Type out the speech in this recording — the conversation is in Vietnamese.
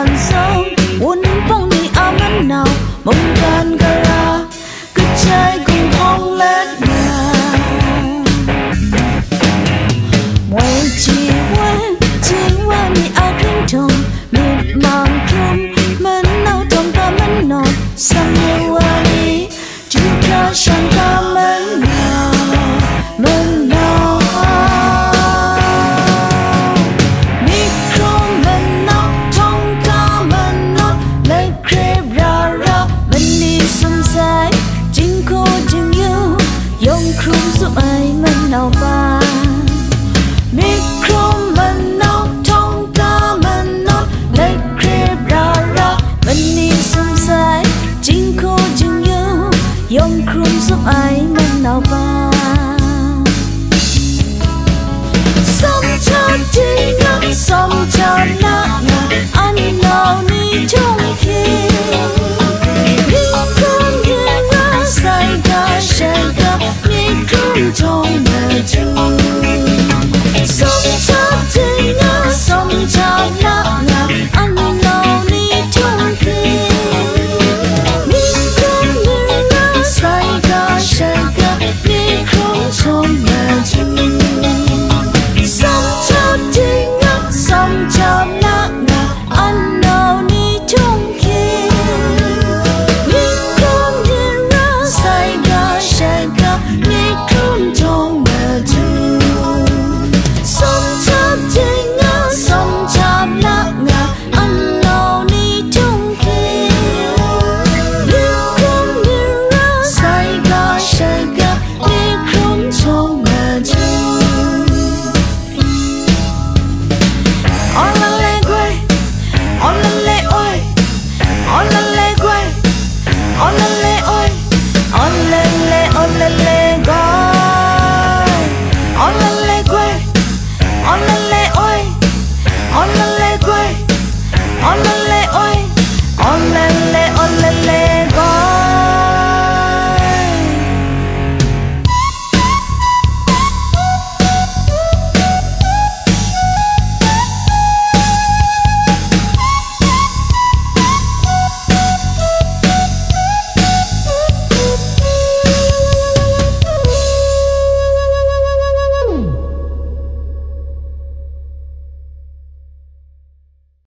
khi mình đàn sông đi bông đi nào mong gan giúp ai mình nào ba micro mình nào thông ta mình nào lấy crep ra ra mình đi xung sai chính cô chừng yêu yong khung giúp ai mình nào ba sống cho chính ngắm sống cho nào It's Oh la la ôi, oh la la